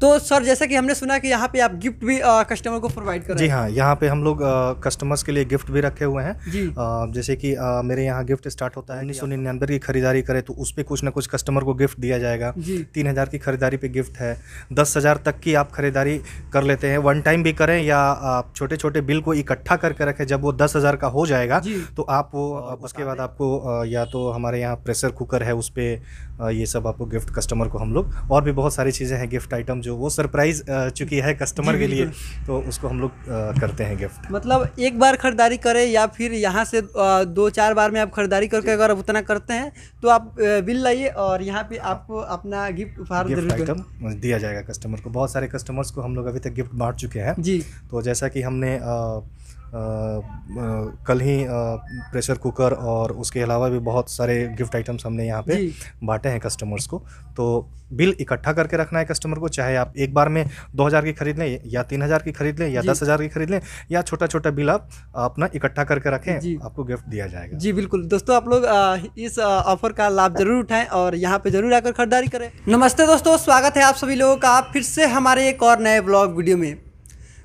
तो सर जैसा कि हमने सुना कि यहाँ पे आप गिफ्ट भी कस्टमर को प्रोवाइड कर रहे जी हाँ। यहाँ पे हम लोग कस्टमर्स के लिए गिफ्ट भी रखे हुए हैं। जी। अ, जैसे कि अ, मेरे यहाँ गिफ्ट स्टार्ट होता है उन्नीस सौ निन्यानवे की खरीदारी करे तो उस पर कुछ ना कुछ कस्टमर को गिफ्ट दिया जाएगा। तीन हज़ार की खरीदारी पे गिफ्ट है। दस हज़ार तक की आप खरीदारी कर लेते हैं। वन टाइम भी करें या आप छोटे छोटे बिल को इकट्ठा करके रखें। जब वो दस हज़ार का हो जाएगा तो आप वो उसके बाद आपको या तो हमारे यहाँ प्रेशर कुकर है उस पर ये सब आपको गिफ्ट कस्टमर को हम लोग और भी बहुत सारी चीज़ें हैं गिफ्ट आइटम जो वो सरप्राइज़ चुकी है कस्टमर के लिए तो उसको हम लोग करते हैं गिफ्ट। मतलब एक बार खरीदारी करें या फिर यहाँ से दो चार बार में आप खरीदारी करके अगर आप उतना करते हैं तो आप बिल लाइए और यहाँ पे आपको अपना गिफ्ट उपहार। आइटम दिया जाएगा कस्टमर को। बहुत सारे कस्टमर्स को हम लोग अभी तक गिफ्ट बांट चुके हैं। जी। तो जैसा कि हमने कल ही प्रेशर कुकर और उसके अलावा भी बहुत सारे गिफ्ट आइटम्स हमने यहाँ पे बांटे हैं कस्टमर्स को। तो बिल इकट्ठा करके रखना है कस्टमर को चाहे आप एक बार में 2000 की खरीद लें या 3000 की खरीद लें या जी। 10000 की खरीद लें या छोटा छोटा बिल आप अपना इकट्ठा करके रखें आपको गिफ्ट दिया जाएगा। जी बिल्कुल। दोस्तों आप लोग इस ऑफ़र का लाभ ज़रूर उठाएँ और यहाँ पे ज़रूर आकर खरीदारी करें। नमस्ते दोस्तों स्वागत है आप सभी लोगों का। फिर से हमारे एक और नए ब्लॉग वीडियो में।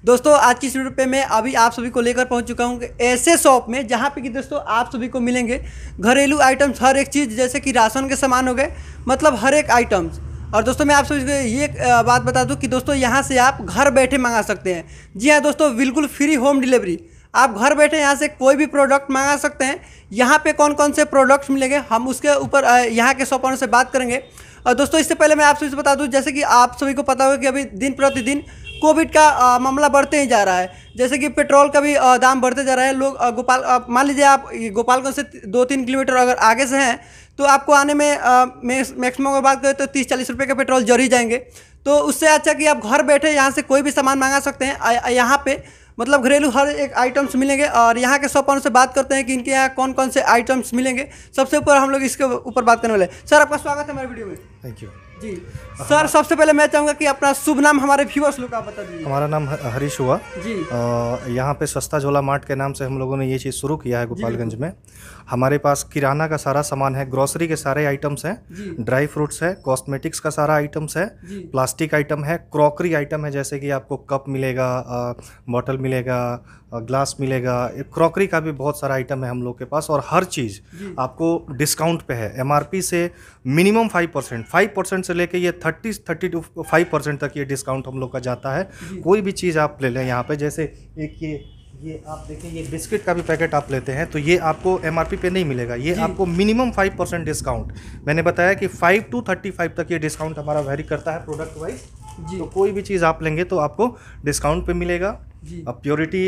दोस्तों, आज की इस वीडियो पे मैं अभी आप सभी को लेकर पहुँच चुका हूँ ऐसे शॉप में, जहाँ पे कि दोस्तों आप सभी को मिलेंगे घरेलू आइटम्स हर एक चीज़, जैसे कि राशन के सामान हो गए मतलब हर एक आइटम्स और दोस्तों, मैं आप सभी को ये बात बता दूँ कि दोस्तों, यहाँ से आप घर बैठे मंगा सकते हैं। जी हाँ दोस्तों, बिल्कुल फ्री होम डिलीवरी आप घर बैठे यहाँ से कोई भी प्रोडक्ट मंगा सकते हैं। यहाँ पे कौन कौन से प्रोडक्ट्स मिलेंगे, हम उसके ऊपर यहाँ के शॉप से बात करेंगे। और दोस्तों, इससे पहले मैं आप सभी से बता दूँ, जैसे कि आप सभी को पता होगा कि अभी दिन प्रतिदिन कोविड का मामला बढ़ते ही जा रहा है। जैसे कि पेट्रोल का भी दाम बढ़ते जा रहा है। लोग गोपाल मान लीजिए आप गोपालगंज से दो तीन किलोमीटर अगर आगे से हैं तो आपको आने में मैक्सिमम अगर बात करें तो तीस चालीस रुपये के पेट्रोल जर ही जाएँगे। तो उससे अच्छा कि आप घर बैठे यहाँ से कोई भी सामान मंगा सकते हैं यहाँ पे। मतलब घरेलू हर एक आइटम्स मिलेंगे और यहाँ के शॉप से बात करते हैं कि इनके यहाँ कौन कौन से आइटम्स मिलेंगे। सबसे ऊपर हम लोग इसके ऊपर बात करने वाले हैं। सर, आपका स्वागत है हमारे वीडियो में। Thank you ji. सर सबसे पहले मैं चाहूँगा कि अपना शुभ नाम हमारे व्यूअर्स लोग का बता दीजिए। हमारा नाम हरीश हुआ। जी। यहाँ पे सस्ता झोला मार्ट के नाम से हम लोगों ने ये चीज़ शुरू किया है गोपालगंज में। हमारे पास किराना का सारा सामान है ग्रोसरी के सारे आइटम्स हैं ड्राई फ्रूट्स है कॉस्मेटिक्स का सारा आइटम्स है प्लास्टिक आइटम है क्रॉकरी आइटम है जैसे कि आपको कप मिलेगा बॉटल मिलेगा ग्लास मिलेगा क्रॉकरी का भी बहुत सारा आइटम है हम लोग के पास और हर चीज़ आपको डिस्काउंट पे है। एमआरपी से minimum five percent five percent से लेके ये thirty thirty two five percent तक ये डिस्काउंट हम लोग का जाता है। कोई भी चीज़ आप ले लें यहाँ पे जैसे एक ये ये आप देखें ये बिस्किट का भी पैकेट आप लेते हैं तो ये आपको एमआरपी पे नहीं मिलेगा। ये आपको मिनिमम फाइव परसेंट डिस्काउंट मैंने बताया कि फाइव टू थर्टी फाइव तक ये डिस्काउंट हमारा वेरी करता है प्रोडक्ट वाइज तो कोई भी चीज़ आप लेंगे तो आपको डिस्काउंट पे मिलेगा। अब प्योरिटी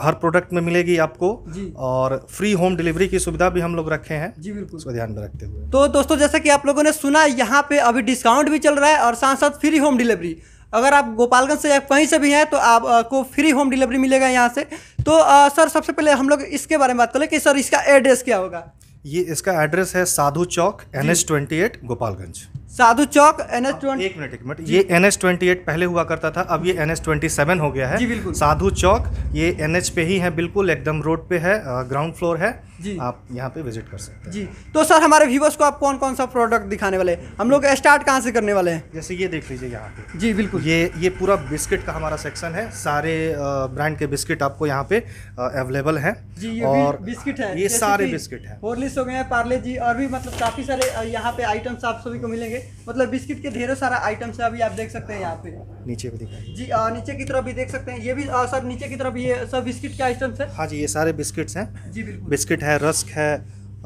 हर प्रोडक्ट में मिलेगी आपको। और फ्री होम डिलीवरी की सुविधा भी हम लोग रखे हैं। जी बिल्कुल। उसको ध्यान में रखते हुए। तो दोस्तों जैसा कि आप लोगों ने सुना यहाँ पे अभी डिस्काउंट भी चल रहा है और साथ साथ फ्री होम डिलीवरी अगर आप गोपालगंज से या कहीं से भी हैं तो आपको फ्री होम डिलीवरी मिलेगा यहाँ से। तो आ, सर सबसे पहले हम लोग इसके बारे में बात करें कि सर इसका एड्रेस क्या होगा? ये इसका एड्रेस है Sadhu Chowk N H twenty eight Gopalganj. Sadhu Chowk N H twenty एक मिनट एक मिनट। ये एन एच ट्वेंटी एट पहले हुआ करता था अब ये एन एच ट्वेंटी सेवन हो गया है। जी, बिल्कुल। साधु चौक ये एन एच पे ही है बिल्कुल एकदम रोड पे है ग्राउंड फ्लोर है। जी। आप यहाँ पे विज़िट कर सकते हैं। जी। तो सर हमारे व्यूवर्स को आप कौन कौन सा प्रोडक्ट दिखाने वाले हैं? हम लोग स्टार्ट कहाँ से करने वाले हैं? जैसे ये देख लीजिए यहाँ पे। जी बिल्कुल। ये ये पूरा बिस्किट का हमारा सेक्शन है। सारे ब्रांड के बिस्किट आपको यहाँ पे अवेलेबल हैं। जी ये और बिस्किट है। ये सारे बिस्किट है। हो गए हैं पार्ले जी और भी मतलब काफ़ी सारे यहाँ पे आइटम्स आप सभी को मिलेंगे। मतलब बिस्किट के ढेरों सारा आइटम्स है अभी आप देख सकते हैं यहाँ पे। नीचे भी दिखाइए। जी अ, नीचे की तरफ़ भी देख सकते हैं। ये भी अ, सर नीचे की तरफ़ ये सब बिस्किट के आइटम्स है। हाँ जी ये सारे बिस्किट्स हैं। जी बिल्कुल। बिस्किट है रस्क है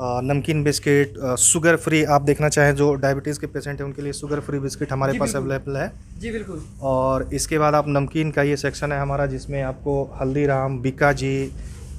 नमकीन बिस्किट शुगर फ्री आप देखना चाहें जो डायबिटीज़ के पेशेंट हैं उनके लिए शुगर फ्री बिस्किट हमारे पास अवेलेबल है। जी बिल्कुल। और इसके बाद आप नमकीन का ये सेक्शन है हमारा जिसमें आपको हल्दीराम बीका जी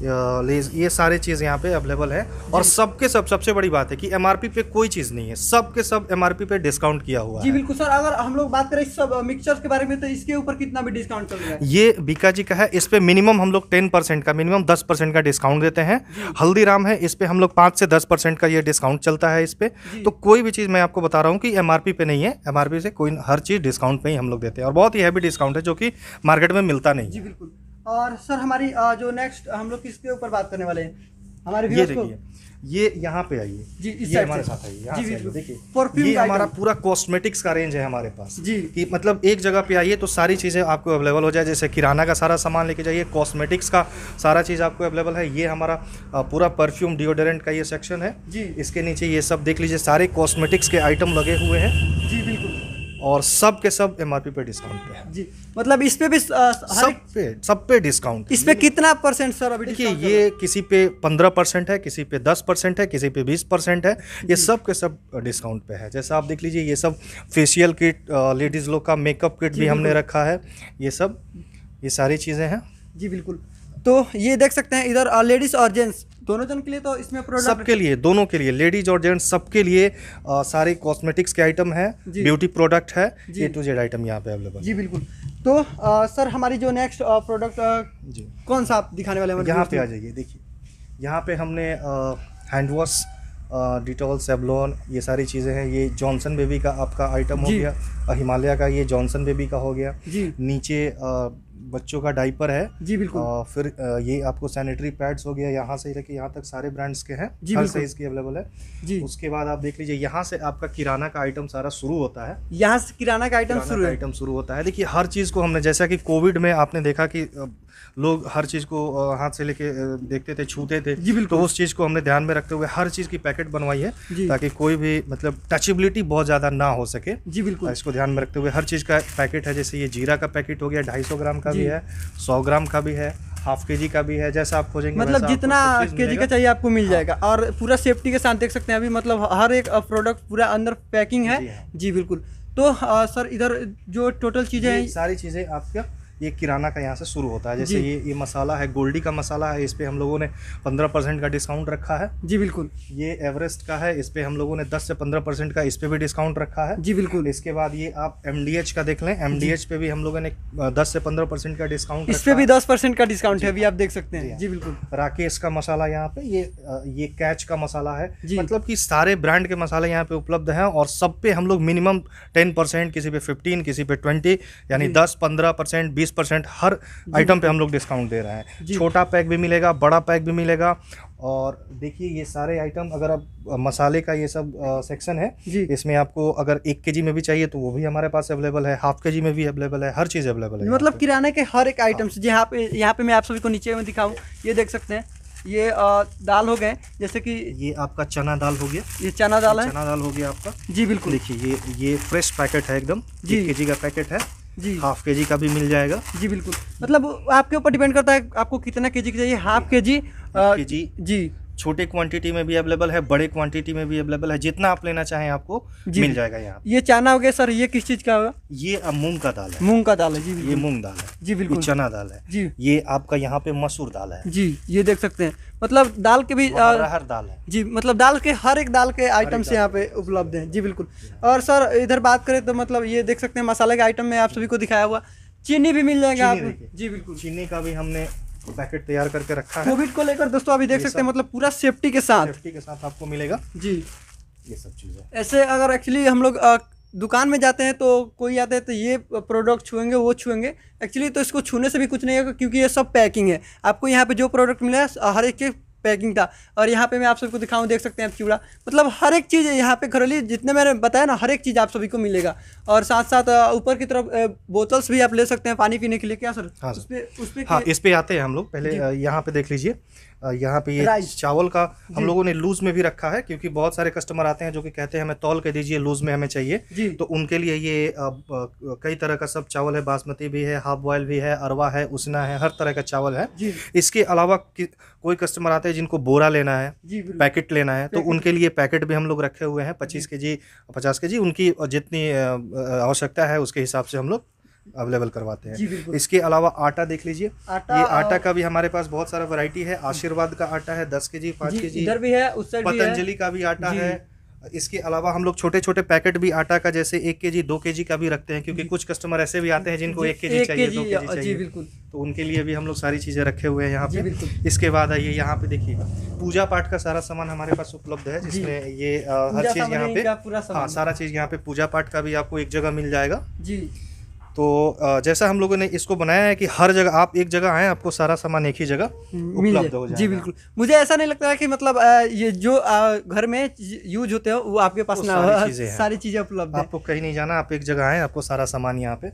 ये सारे चीज़ यहाँ पे अवेलेबल है। और सबके सब सबसे बड़ी बात है कि एमआरपी पे कोई चीज़ नहीं है। सबके सब एमआरपी पे डिस्काउंट किया हुआ जी है। बिल्कुल सर अगर हम लोग बात करें इस सब मिक्सचर्स के बारे में तो इसके ऊपर कितना भी डिस्काउंट चल रहा है? ये बीका जी का है इस पर मिनिमम हम लोग टेन परसेंट का मिनिमम दस परसेंट का डिस्काउंट देते हैं। हल्दीराम है इस पर हम लोग पाँच से दस परसेंट का ये डिस्काउंट चलता है इस पर तो कोई भी चीज़ मैं आपको बता रहा हूँ कि एमआरपी पे नहीं है। एमआरपी से कोई हर चीज़ डिस्काउंट पे ही हम लोग देते हैं। और बहुत ही हैवी डिस्काउंट है जो कि मार्केट में मिलता नहीं जी बिल्कुल। और सर हमारी जो नेक्स्ट हम लोग किसके ऊपर बात करने वाले हैं? हमारे ये देखिए ये यहाँ पे आइए। जी, इस ये हमारे साथ आइए यहाँ जी, देखिए Perfume ये हमारा पूरा कॉस्मेटिक्स का रेंज है हमारे पास। जी। कि मतलब एक जगह पे आइए तो सारी चीज़ें आपको अवेलेबल हो जाए। जैसे किराना का सारा सामान लेके जाइए कॉस्मेटिक्स का सारा चीज़ आपको अवेलेबल है। ये हमारा पूरा परफ्यूम डिओडोरेंट का ये सेक्शन है। जी। इसके नीचे ये सब देख लीजिए सारे कॉस्मेटिक्स के आइटम लगे हुए हैं। जी। और सब के सब एमआरपी पे डिस्काउंट पे है। जी मतलब इस पे भी हर सब पे सब पे डिस्काउंट इस पे कितना परसेंट सर अभी देखिए ये किसी पे पंद्रह परसेंट है किसी पे दस परसेंट है किसी पे बीस परसेंट है ये सब के सब डिस्काउंट पे है। जैसा आप देख लीजिए ये सब फेशियल किट लेडीज़ लोग का मेकअप किट भी हमने रखा है। ये सब ये सारी चीज़ें हैं। जी बिल्कुल। तो ये देख सकते हैं इधर लेडीज़ और जेंट्स दोनों जन के लिए तो इसमें प्रोडक्ट सबके लिए दोनों के लिए लेडीज़ और जेंट्स सबके लिए अ, सारे कॉस्मेटिक्स के आइटम है ब्यूटी प्रोडक्ट है ए टू जेड आइटम यहाँ पे अवेलेबल जी बिल्कुल। तो अ, सर हमारी जो नेक्स्ट प्रोडक्ट जी। कौन सा आप दिखाने वाले हैं यहाँ पे आ जाइए देखिए। यहाँ पे हमने हैंड वॉश डिटॉल सेवलॉन ये सारी चीज़ें हैं। ये जॉनसन बेबी का आपका आइटम हो गया हिमालय का ये जॉनसन बेबी का हो गया। नीचे बच्चों का डाइपर है। जी बिल्कुल। अ, फिर अ, ये आपको सैनिटरी पैड्स हो गया यहाँ से लेके यहाँ तक सारे ब्रांड्स के हैं। जी, हर साइज़ की अवेलेबल है। जी। उसके बाद आप देख लीजिए यहाँ से आपका किराना का आइटम सारा शुरू होता है। यहाँ से किराना का आइटम शुरू आइटम शुरू होता है। देखिए हर चीज़ को हमने जैसा कि कोविड में आपने देखा कि लोग हर चीज़ को हाथ से लेके देखते थे छूते थे। जी, बिल्कुल। तो उस चीज़ को हमने ध्यान में रखते हुए हर चीज़ की पैकेट बनवाई है ताकि कोई भी मतलब टचेबिलिटी बहुत ज़्यादा ना हो सके। जी बिल्कुल। इसको ध्यान में रखते हुए हर चीज़ का पैकेट है जैसे ये जीरा का पैकेट हो गया ढाई सौ ग्राम का भी है सौ ग्राम का भी है हाफ़ के जी का भी है जैसा आप खोजेंगे मतलब जितना के जी का चाहिए आपको मिल जाएगा। और पूरा सेफ्टी के साथ देख सकते हैं अभी मतलब हर एक प्रोडक्ट पूरा अंदर पैकिंग है। जी हाँ। जी बिल्कुल। तो आ, सर इधर जो टोटल चीज़ें हैं सारी चीज़ें आपका ये किराना का यहाँ से शुरू होता है। जैसे ये ये मसाला है गोल्डी का मसाला है इस पे हम लोगों ने पंद्रह परसेंट का डिस्काउंट रखा है। जी बिल्कुल। ये एवरेस्ट का है इस पे हम लोगों ने 10 से 15 परसेंट का इस पे भी डिस्काउंट रखा है। जी बिल्कुल। इसके बाद ये आप एम का देख लें। एम पे भी हम लोगों ने 10 से 15 परसेंट का डिस्काउंट इस पे भी दस परसेंट का डिस्काउंट है अभी आप देख सकते हैं। हाँ। जी बिल्कुल। राकेश का मसाला यहाँ पे ये ये कैच का मसाला है। मतलब कि सारे ब्रांड के मसाले यहाँ पे उपलब्ध हैं और सब पे हम लोग मिनिमम टेन परसेंट किसी पे फिफ्टीन किसी पे ट्वेंटी यानी दस पंद्रह परसेंट बीस परसेंट हर आइटम पे हम लोग डिस्काउंट दे रहे हैं। छोटा पैक भी मिलेगा बड़ा पैक भी मिलेगा और देखिए ये सारे आइटम अगर आप मसाले का ये सब सेक्शन है जी। इसमें आपको अगर एक के में भी चाहिए तो वो भी हमारे पास अवेलेबल है हाफ़ के में भी अवेलेबल है हर चीज़ अवेलेबल है मतलब किराने के हर एक आइटम्स यहाँ पे यहाँ पे मैं आप सभी को नीचे में दिखाऊँ ये देख सकते हैं ये दाल हो गए जैसे कि ये आपका चना दाल हो गया। ये चना दाल है। चना दाल हो गया आपका। जी बिल्कुल। देखिए ये ये फ्रेश पैकेट है एकदम जी। के का पैकेट है। जी। हाफ़ के जी का भी मिल जाएगा। जी बिल्कुल। मतलब आपके ऊपर डिपेंड करता है आपको कितना केजी की चाहिए। हाफ़ के जी के जी जी। छोटे क्वांटिटी में भी अवेलेबल है बड़े क्वांटिटी में भी अवेलेबल है। जितना आप लेना चाहें आपको मिल जाएगा यहाँ ये चना हो गया सर ये किस चीज़ का होगा? ये मूंग का दाल है। मूंग का दाल है जी ये मूंग दाल है। जी बिल्कुल। चना दाल है। जी। ये आपका यहाँ पे मसूर दाल है। जी ये देख सकते हैं। मतलब दाल के भी अ, अरहर दाल है। जी मतलब दाल के हर एक दाल के आइटम्स यहाँ पे उपलब्ध हैं। जी बिल्कुल। और सर इधर बात करें तो मतलब ये देख सकते हैं मसाले के आइटम में आप सभी को दिखाया हुआ। चीनी भी मिल जाएगा आपको। जी बिल्कुल। चीनी का भी हमने पैकेट तैयार करके रखा है। कोविड को लेकर दोस्तों अभी देख सकते हैं मतलब पूरा सेफ्टी के साथ। सेफ्टी के साथ आपको मिलेगा। जी। ये सब चीज़ें। ऐसे अगर एक्चुअली हम लोग दुकान में जाते हैं तो कोई आते हैं तो ये प्रोडक्ट छुएँगे वो छुएँगे। एक्चुअली तो इसको छूने से भी कुछ नहीं होगा क्योंकि ये सब पैकिंग है। आपको यहाँ पे जो प्रोडक्ट मिला है हर एक के पैकिंग था। और यहाँ पे मैं आप सबको दिखाऊँ देख सकते हैं आप चूड़ा। मतलब हर एक चीज़ यहाँ पे घरेली जितने मैंने बताया ना हर एक चीज़ आप सभी को मिलेगा। और साथ साथ ऊपर की तरफ़ बोतल्स भी आप ले सकते हैं पानी पीने के लिए। क्या सर? हाँ सर। उस पर उस पे हाँ इस पर आते हैं हम लोग। पहले यहाँ पे देख लीजिए। यहाँ पे ये चावल का हम लोगों ने लूज में भी रखा है क्योंकि बहुत सारे कस्टमर आते हैं जो कि कहते हैं हमें तौल के दीजिए लूज में हमें चाहिए। तो उनके लिए ये कई तरह का सब चावल है बासमती भी है हाफ़ बॉयल भी है अरवा है उसना है हर तरह का चावल है। इसके अलावा कोई कस्टमर आते हैं जिनको बोरा लेना है पैकेट लेना है तो उनके लिए पैकेट भी हम लोग रखे हुए हैं पच्चीस के जी पचास के जी उनकी जितनी आवश्यकता है उसके हिसाब से हम लोग अवेलेबल करवाते हैं। इसके अलावा आटा देख लीजिए। आटा ये आटा का भी हमारे पास बहुत सारा वैरायटी है। आशीर्वाद का आटा है दस के जी पाँच के जी इधर भी है उस है। पतंजलि का भी आटा है। इसके अलावा हम लोग छोटे छोटे पैकेट भी आटा का जैसे एक के जी दो के जी का भी रखते हैं क्योंकि कुछ कस्टमर ऐसे भी आते हैं जिनको एक के जी चाहिए दो के जी जी चाहिए। बिल्कुल। तो उनके लिए भी हम लोग सारी चीज़ें रखे हुए हैं यहाँ पे। इसके बाद आइए यहाँ पे देखिए। पूजा पाठ का सारा सामान हमारे पास उपलब्ध है जिसमें ये हर चीज़ यहाँ पे हाँ सारा चीज़ यहाँ पे पूजा पाठ का भी आपको एक जगह मिल जाएगा। जी। तो जैसा हम लोगों ने इसको बनाया है कि हर जगह आप एक जगह आए आपको सारा सामान एक ही जगह उपलब्ध हो जाए जाएगा। जी बिल्कुल। मुझे ऐसा नहीं लगता है कि मतलब ये जो घर में यूज़ होते हो वो आपके पास ना सारी हो चीज़ें सारी चीज़ें उपलब्ध आपको कहीं नहीं जाना आप एक जगह आए आपको सारा सामान यहाँ पे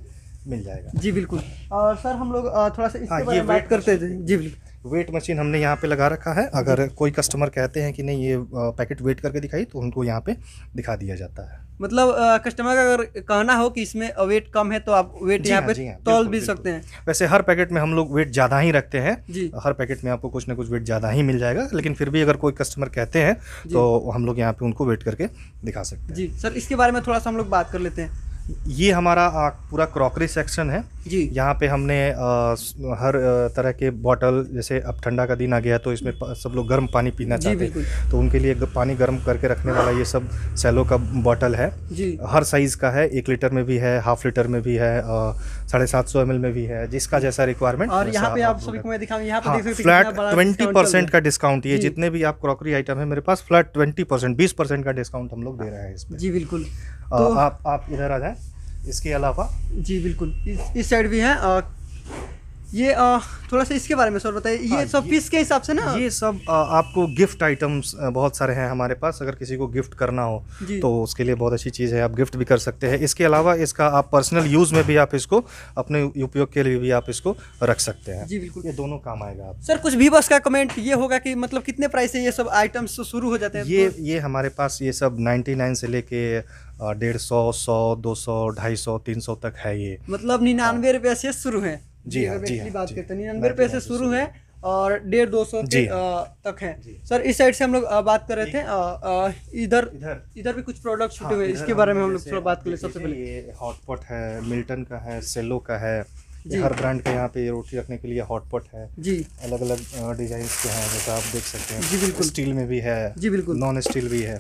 मिल जाएगा। जी बिल्कुल। और सर हम लोग थोड़ा सा इसके हाँ, बारे में बात करते थे। जी बिल्कुल। वेट मशीन हमने यहाँ पे लगा रखा है। अगर कोई कस्टमर कहते हैं कि नहीं ये पैकेट वेट करके दिखाई तो उनको यहाँ पे दिखा दिया जाता है। मतलब कस्टमर का अगर कहना हो कि इसमें वेट कम है तो आप वेट यहाँ हाँ, पे हाँ, तौल भी। सकते हैं। वैसे हर पैकेट में हम लोग वेट ज़्यादा ही रखते हैं। हर पैकेट में आपको कुछ ना कुछ वेट ज़्यादा ही मिल जाएगा लेकिन फिर भी अगर कोई कस्टमर कहते हैं तो हम लोग यहाँ पे उनको वेट करके दिखा सकते हैं। जी सर इसके बारे में थोड़ा सा हम लोग बात कर लेते हैं। ये हमारा आ, पूरा क्रॉकरी सेक्शन है। जी। यहाँ पे हमने आ, हर तरह के बॉटल जैसे अब ठंडा का दिन आ गया तो इसमें सब लोग गर्म पानी पीना चाहते हैं। तो उनके लिए पानी गर्म करके रखने वाला ये सब सेलो का बॉटल है। जी। हर साइज़ का है एक लीटर में भी है हाफ़ लीटर में भी है आ, साढ़े सात सौ एमएल में भी है जिसका जैसा रिक्वायरमेंट और यहाँ पे आप सभी को मैं दिखाऊँ यहाँ पे हाँ फ्लैट ट्वेंटी परसेंट का डिस्काउंट ये जितने भी आप क्रॉकरी आइटम है मेरे पास फ्लैट ट्वेंटी परसेंट बीस परसेंट का डिस्काउंट हम लोग दे रहे हैं। इसमें। जी बिल्कुल। तो- आप आप इधर आ जाए इसके अलावा जी बिल्कुल। इस, साइड भी है ये अ, थोड़ा सा इसके बारे में सर बताइए। ये हाँ, सब ये- पीस के हिसाब से ना? ये सब आ, आपको गिफ्ट आइटम्स बहुत सारे हैं हमारे पास। अगर किसी को गिफ्ट करना हो तो उसके लिए बहुत अच्छी चीज़ है। आप गिफ्ट भी कर सकते हैं। इसके अलावा इसका आप पर्सनल यूज़ में भी आप इसको अपने उपयोग के लिए भी आप इसको रख सकते हैं। जी बिल्कुल। ये दोनों काम आएगा आप सर कुछ भी बस का कमेंट ये होगा कि मतलब कितने प्राइस से ये सब आइटम्स शुरू हो जाते हैं? ये तो- ये हमारे पास ये सब 99 से लेके डेढ़ सौ सौ दो सौ ढाई सौ तीन सौ तक है ये। मतलब निन्यानवे रुपए से शुरू है। जी हाँ, जी हाँ, बात करते हैं निन्यानवे पे से शुरू है और डेढ़ दो सौ जी तक है। सर इस साइड से हम लोग बात कर रहे थे इधर इधर। इधर भी कुछ प्रोडक्ट छूटे हाँ, हुए इसके बारे में हम लोग थोड़ा बात कर ले सबसे पहले। ये हॉटपॉट है मिल्टन का है सेलो का है। हर ब्रांड का यहाँ पे रोटी रखने के लिए हॉटपॉट है। जी। अलग अलग डिज़ाइन के हैं जैसा आप देख सकते हैं। जी, हैं बिल्कुल। स्टील में भी है जी बिल्कुल। नॉन स्टील भी है।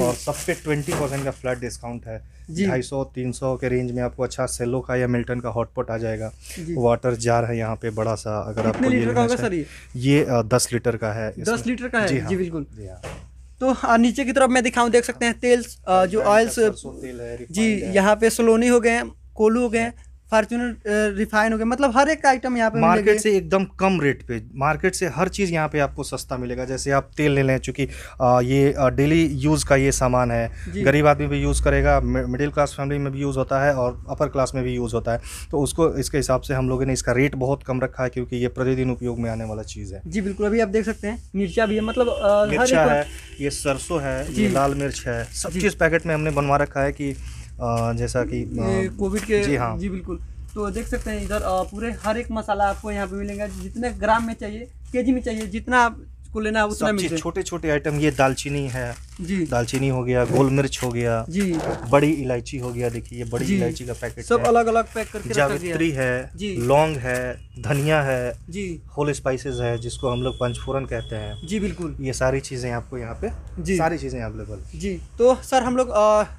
और सब पे ट्वेंटी परसेंट का फ्लैट डिस्काउंट है। ढाई सौ तीन सौ के रेंज में आपको अच्छा सेलो का या मिल्टन का हॉटपॉट आ जाएगा। वाटर जार है यहाँ पे बड़ा सा अगर आपको ये लीटर का होगा सर ये? ये दस लीटर का है दस लीटर का है? जी हाँ। बिल्कुल। हाँ। तो नीचे की तरफ़ मैं दिखाऊँ देख सकते हैं तेल जो ऑयल्स है जी यहाँ पे सोलोनी हो गए कोलू हो गए फार्चूनर रिफाइन हो गए मतलब हर एक आइटम यहाँ पे मार्केट से एकदम कम रेट पे मार्केट से हर चीज़ यहाँ पे आपको सस्ता मिलेगा। जैसे आप तेल ले लें चूँकि ये डेली यूज़ का ये सामान है। गरीब आदमी भी यूज़ करेगा मिडिल क्लास फैमिली में भी यूज़ होता है और अपर क्लास में भी यूज़ होता है। तो उसको इसके हिसाब से हम लोगों ने इसका रेट बहुत कम रखा है क्योंकि ये प्रतिदिन उपयोग में आने वाला चीज़ है। जी बिल्कुल। अभी आप देख सकते हैं मिर्चा भी है। मतलब मिर्चा है ये सरसों है ये लाल मिर्च है। सब चीज़ पैकेट में हमने बनवा रखा है कि जैसा कि कोविड के जी हाँ। जी बिल्कुल। तो देख सकते हैं इधर पूरे हर एक मसाला आपको यहाँ पे मिलेगा। जितने ग्राम में चाहिए केजी में चाहिए जितना आपको लेना है उतना छोटे छोटे आइटम ये दालचीनी है जी। दालचीनी हो गया गोल मिर्च हो गया जी। बड़ी इलायची हो गया देखिए ये बड़ी इलायची का पैकेट सब है। अलग अलग पैक करके जावित्री है। लौंग है धनिया है जी। होल स्पाइसेस है जिसको हम लोग पंचफोरन कहते हैं। जी बिल्कुल। ये सारी चीज़ें आपको यहाँ पे जी। सारी चीज़ें अवेलेबल जी तो सर हम लोग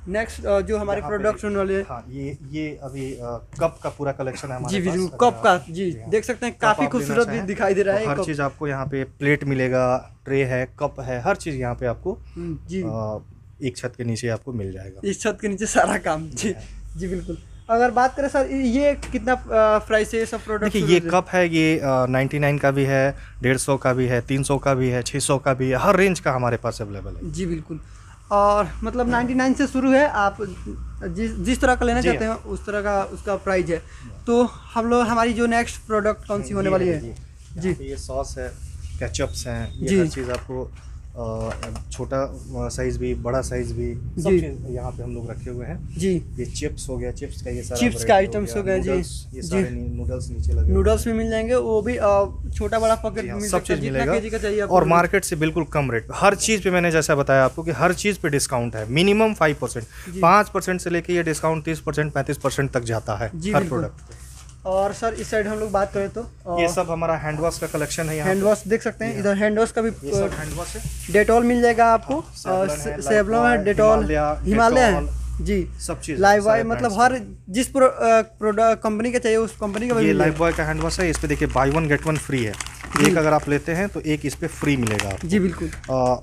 नेक्स्ट जो हमारे यहाँ पे प्रोडक्ट होने वाले हाँ ये ये अभी कप का पूरा कलेक्शन है हमारे जी बिल्कुल कप का जी हाँ। देख सकते हैं काफ़ी खूबसूरत भी दिखाई दे रहा तो है हर चीज़ आपको यहाँ पे प्लेट मिलेगा ट्रे है कप है हर चीज़ यहाँ पे आपको हम्म, जी। अ, एक छत के नीचे आपको मिल जाएगा। इस छत के नीचे सारा काम जी जी बिल्कुल। अगर बात करें सर ये कितना प्राइस है ये सब प्रोडक्ट देखिए ये कप है ये नाइन्टी नाइन का भी है डेढ़ सौ का भी है तीन सौ का भी है छः सौ का भी है हर रेंज का हमारे पास अवेलेबल है। जी बिल्कुल। और मतलब 99 से शुरू है आप जिस जिस तरह का लेना चाहते हैं। उस तरह का उसका प्राइस है। तो हम लोग हमारी जो नेक्स्ट प्रोडक्ट कौन सी होने वाली है। जी। ये सॉस है केचप्स हैं ये हर चीज़ आपको छोटा साइज़ भी बड़ा साइज़ भी सब। चीज़ यहाँ पे हम लोग रखे हुए हैं जी ये चिप्स हो गया चिप्स का ये सारा चिप्स का items हो गया, जी। ये सारे नूडल्स नीचे लगे नूडल्स भी मिल जाएँगे वो भी छोटा बड़ा। पॉकेट हाँ, मिल सब चीज़ जितना केजी का चाहिए मिलेगा और मार्केट से बिल्कुल कम रेट हर चीज़ पे मैंने जैसा बताया आपको कि हर चीज़ पे डिस्काउंट है मिनिमम फाइव परसेंट जी। पाँच परसेंट से लेके ये डिस्काउंट तीस परसेंट पैंतीस परसेंट तक जाता है हर। प्रोडक्ट और सर इस साइड हम लोग बात करें तो ये सब हमारा हैंड वॉश का कलेक्शन है हैंड वॉश देख सकते हैं इधर हैंड वॉश का भी हैंड वॉश है। डेटॉल मिल जाएगा आपको हाँ, सेवलॉन है डेटॉल हिमालय है जी सब चीज़ लाइव बॉय मतलब हर जिस प्रोडक्ट कंपनी का चाहिए उस कंपनी का ये जाएगा। बॉय का हैंड वॉश है इस पे देखिए buy one get one free है। एक अगर आप लेते हैं तो एक इस पे फ्री मिलेगा जी बिल्कुल।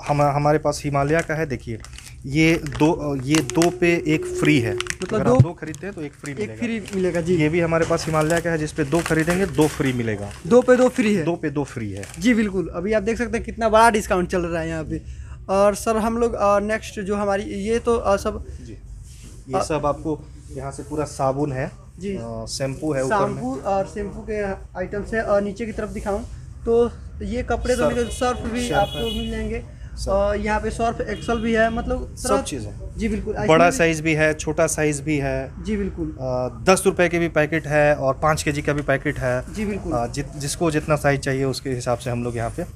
हम हमारे पास हिमालय का है देखिए। ये दो ये दो पे एक फ्री है। मतलब दो- दो खरीदते हैं तो एक फ्री मिलेगा। एक फ्री मिलेगा जी। ये भी हमारे पास हिमालय का है जिस पे दो खरीदेंगे दो फ्री मिलेगा। दो पे दो फ्री है। दो पे दो फ्री है। जी बिल्कुल। अभी आप देख सकते हैं कितना बड़ा डिस्काउंट चल रहा है यहाँ पे। और सर हम लोग नेक्स्ट जो हमारी ये तो अ, सब जी। ये सब आपको यहाँ से पूरा साबुन है जी। शैम्पू है शैम्पू और शैम्पू के आइटम्स है और नीचे की तरफ़ दिखाऊँ। तो ये कपड़े तो सर्फ। मिले सर्फ भी आपको मिल जाएँगे। यहाँ पे सर्फ एक्सल भी है मतलब सब चीज़ है। जी बिल्कुल। बड़ा साइज़ भी है छोटा साइज़ भी है। जी बिल्कुल। दस रुपए के भी पैकेट है और पाँच के जी का भी पैकेट है। जी बिल्कुल। जिसको जितना साइज़ चाहिए उसके हिसाब से हम लोग यहाँ पे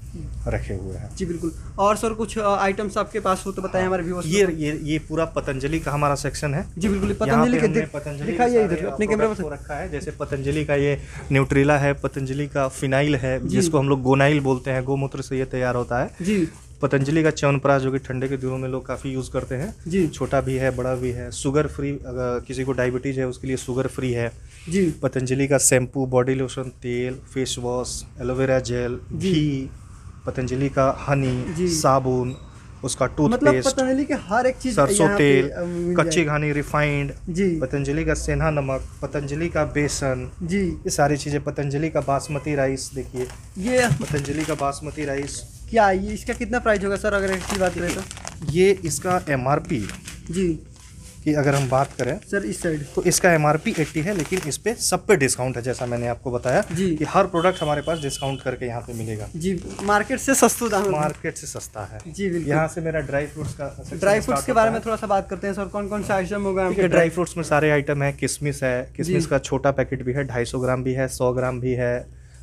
रखे हुए हैं। जी बिल्कुल। और सर कुछ आइटम्स आपके पास हो तो बताएँ हमारे व्यूअर्स ये ये ये पूरा पतंजलि का हमारा सेक्शन है। जी बिल्कुल। पतंजलि के पतंजलि दिखाइए इधर अपने कैमरे को रखा है। जैसे पतंजलि का ये न्यूट्रिला है पतंजलि का फिनाइल है जिसको हम लोग गोनाइल बोलते हैं गोमूत्र से ये तैयार होता है। जी। पतंजलि का च्यवनप्राश जो कि ठंडे के दिनों में लोग काफ़ी यूज़ करते हैं। जी। छोटा भी है बड़ा भी है शुगर फ्री अगर किसी को डायबिटीज़ है उसके लिए शुगर फ्री है। जी। पतंजलि का शैम्पू बॉडी लोशन तेल face wash aloe vera gel घी पतंजलि का। हनी साबुन उसका मतलब टूथपेस्ट पतंजलि के हर एक चीज़ सरसों तेल कच्ची घानी रिफाइंड जी। पतंजलि का सेंधा नमक पतंजलि का बेसन जी। ये सारी चीज़ें पतंजलि का बासमती राइस देखिए। ये पतंजलि का बासमती राइस क्या ये इसका कितना प्राइस होगा सर अगर इसकी बात करें तो? ये इसका एम जी। की अगर हम बात करें सर इस साइड तो इसका एम आर पी एट्टी है लेकिन इस पे सब पे डिस्काउंट है जैसा मैंने आपको बताया जी। कि हर प्रोडक्ट हमारे पास डिस्काउंट करके यहाँ पे मिलेगा। जी मार्केट से सस्ता दाम मार्केट से सस्ता है। जी बिल्कुल। यहाँ से मेरा ड्राई फ्रूट्स का ड्राई फ्रूट्स के बारे में थोड़ा सा बात करते हैं सर कौन कौन सा आइटम होगा ड्राई फ्रूट्स में सारे आइटम है। किसमिस है किसमिस का छोटा पैकेट भी है ढाई ग्राम भी है सौ ग्राम भी है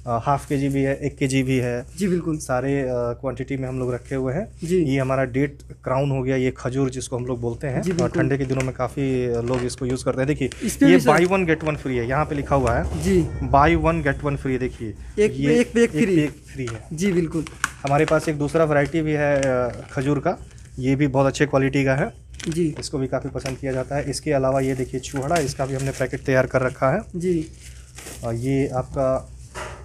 हाफ़ के जी भी है एक के जी भी है। जी बिल्कुल। सारे क्वांटिटी में हम लोग रखे हुए हैं। जी। ये हमारा डेट क्राउन हो गया ये खजूर जिसको हम लोग बोलते हैं। और ठंडे के दिनों में काफ़ी लोग इसको यूज़ करते हैं। देखिए ये buy one get one free है। यहाँ पे लिखा हुआ है। जी। Buy one get one free देखिए। एक पे एक पे एक फ्री। एक फ्री है। जी बिल्कुल। हमारे पास एक दूसरा वैरायटी भी है खजूर का। ये भी बहुत अच्छे क्वालिटी का है। जी। इसको भी काफ़ी पसंद किया जाता है। इसके अलावा ये देखिए चूहड़ा इसका भी हमने पैकेट तैयार कर रखा है। जी। और ये आपका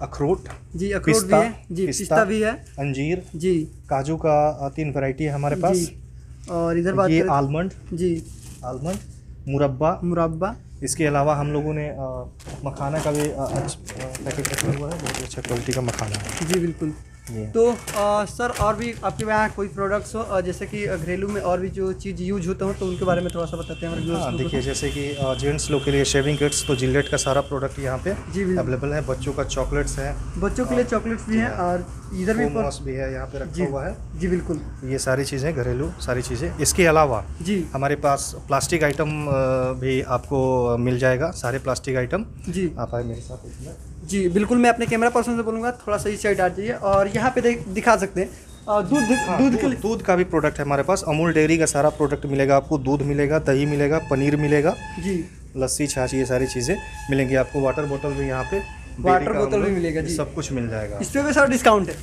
अखरोट जी अखरोट भी है। जी पिस्ता। पिस्ता भी है। अंजीर जी। काजू का तीन वैरायटी है हमारे पास। और इधर बात ये आलमंड जी। आलमंड मुरब्बा। मुरब्बा। इसके अलावा हम लोगों ने मखाना का भी अच्छा पैकेट रखा हुआ है। बहुत अच्छा क्वालिटी का मखाना है। जी बिल्कुल। तो अ, सर और भी आपके यहाँ कोई प्रोडक्ट्स हो? जैसे कि घरेलू में और भी जो चीज़ यूज़ होते हो तो उनके बारे में थोड़ा सा बताते हैं हाँ देखिए जैसे कि जेंट्स लोग के लिए शेविंग किट्स तो जिलेट का सारा प्रोडक्ट यहाँ पे जी अवेलेबल है। बच्चों का चॉकलेट्स है। बच्चों के लिए चॉकलेट्स भी हैं और इधर भी भी है यहाँ पे रखा हुआ है। जी बिल्कुल। ये सारी चीज़ें घरेलू सारी चीज़ें। इसके अलावा जी। हमारे पास प्लास्टिक आइटम भी आपको मिल जाएगा सारे प्लास्टिक आइटम जी। आप आए मेरे साथ मिनट। जी बिल्कुल मैं अपने कैमरा पर्सन से बोलूँगा थोड़ा सा इस साइड आ जाइए और यहाँ पे देख दिखा सकते हैं। दूध हाँ, दूध के दूध दूध का भी प्रोडक्ट है हमारे पास। अमूल डेयरी का सारा प्रोडक्ट मिलेगा आपको दूध मिलेगा दही मिलेगा पनीर मिलेगा। जी। लस्सी छाछ ये सारी चीज़ें मिलेंगी आपको। वाटर बॉटल भी यहाँ पे। वाटर बोतल भी मिलेगा, जी। सब कुछ मिल जाएगा। इस पे भी सर डिस्काउंट है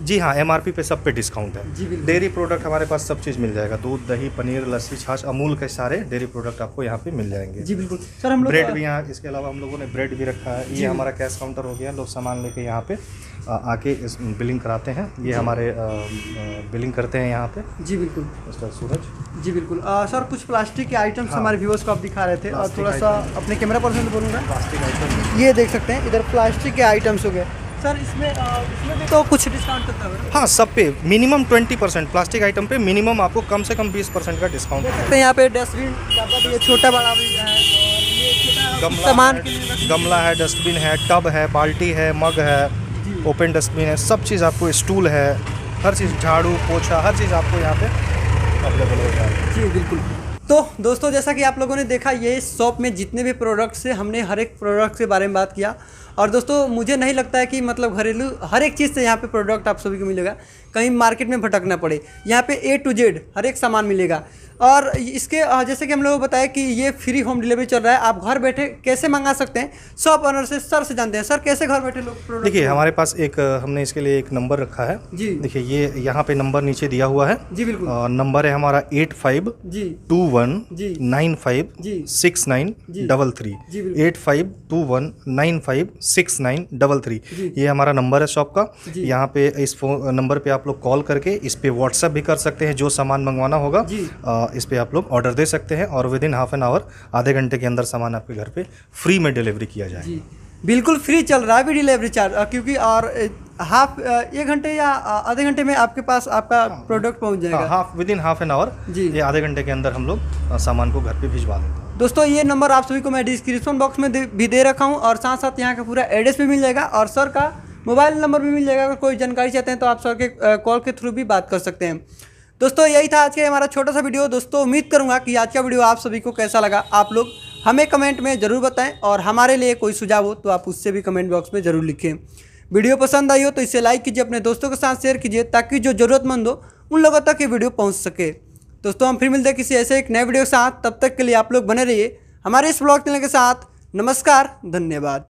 जी हाँ एमआरपी पे सब पे डिस्काउंट है। जी डेयरी प्रोडक्ट हमारे पास सब चीज़ मिल जाएगा। दूध दही पनीर लस्सी छाछ अमूल के सारे डेयरी प्रोडक्ट आपको यहाँ पे मिल जाएँगे। जी बिल्कुल। सर हम लोग ब्रेड भी यहाँ इसके अलावा हम लोगों ने ब्रेड भी रखा है। ये हमारा कैश काउंटर हो गया लोग सामान लेके यहाँ पे आके इस बिलिंग कराते हैं। ये हमारे बिलिंग करते हैं यहाँ पे। जी बिल्कुल। मिस्टर सूरज। जी बिल्कुल। अ, सर कुछ प्लास्टिक के आइटम्स हाँ। हमारे व्यूअर्स को आप दिखा रहे थे। और थोड़ा सा अपने कैमरा पर्सन से बोलूँगा। Plastic item. ये देख सकते हैं इधर प्लास्टिक के आइटम्स हो गए। सर इसमें इसमें भी तो कुछ डिस्काउंट करता है। हाँ सब पे minimum twenty percent plastic item पे मिनिमम आपको कम से कम बीस परसेंट का डिस्काउंट देख सकते हैं यहाँ पे डस्टबिन छोटा बड़ा भी है गमला सामान है, गमला है डस्टबिन है टब है बाल्टी है मग है। ओपन डस्टबिन है, सब चीज़ आपको स्टूल है, हर चीज़, झाड़ू, पोछा, हर चीज़ आपको यहाँ पे अवेलेबल हो जाएगा। जी, बिल्कुल। तो दोस्तों, जैसा कि आप लोगों ने देखा, ये शॉप में जितने भी प्रोडक्ट्स हैं, हमने हर एक प्रोडक्ट के बारे में बात किया। और दोस्तों, मुझे नहीं लगता है कि मतलब घरेलू, हर एक चीज़ से यहाँ पे प्रोडक्ट आप सभी को मिलेगा। कहीं मार्केट में भटकना पड़े, यहाँ पे ए टू जेड हर एक सामान मिलेगा। और इसके जैसे कि हम लोगों को बताया कि ये फ्री होम डिलीवरी चल रहा है आप घर बैठे कैसे मंगा सकते हैं? शॉप ऑनर से सर से जानते हैं। सर कैसे घर बैठे लोग देखिए हमारे पास एक हमने इसके लिए एक नंबर रखा है। जी। देखिए ये यहाँ पे नंबर नीचे दिया हुआ है। जी बिल्कुल। नंबर है हमारा एट फाइव जी। टू वन जी। नाइन फाइव जी। Six nine. Double three eight five two one nine five six nine double three ये हमारा नंबर है शॉप का। यहाँ पे इस फ़ोन नंबर पे आप लोग कॉल करके इस पे व्हाट्सएप भी कर सकते हैं जो सामान मंगवाना होगा। इस पर आप लोग ऑर्डर दे सकते हैं और within half an hour आधे घंटे के अंदर सामान आपके घर पे फ्री में डिलीवरी किया जाए बिल्कुल फ्री चल रहा है भी डिलीवरी चार्ज क्योंकि और हाफ़ एक घंटे या आधे घंटे में आपके पास आपका प्रोडक्ट पहुँच जाएगा। Half within half an hour जी। ये आधे घंटे के अंदर हम लोग सामान को घर पे भिजवा देते हैं दोस्तों ये नंबर आप सभी को मैं डिस्क्रिप्शन बॉक्स में दे, भी दे रखा हूँ और साथ साथ यहाँ का पूरा एड्रेस भी मिल जाएगा और सर का मोबाइल नंबर भी मिल जाएगा। अगर कोई जानकारी चाहते हैं तो आप सर के कॉल के थ्रू भी बात कर सकते हैं। दोस्तों, यही था आज का हमारा छोटा सा वीडियो। दोस्तों, उम्मीद करूँगा कि आज का वीडियो आप सभी को कैसा लगा। आप लोग हमें कमेंट में ज़रूर बताएँ और हमारे लिए कोई सुझाव हो तो आप उससे भी कमेंट बॉक्स में ज़रूर लिखें। वीडियो पसंद आई हो तो इसे लाइक कीजिए, अपने दोस्तों के साथ शेयर कीजिए ताकि जो ज़रूरतमंद हो, उन लोगों तक ये वीडियो पहुँच सके। दोस्तों, हम फिर मिलते हैं किसी ऐसे एक नए वीडियो के साथ। तब तक के लिए आप लोग बने रहिए हमारे इस ब्लॉग चैनल के साथ। नमस्कार, धन्यवाद।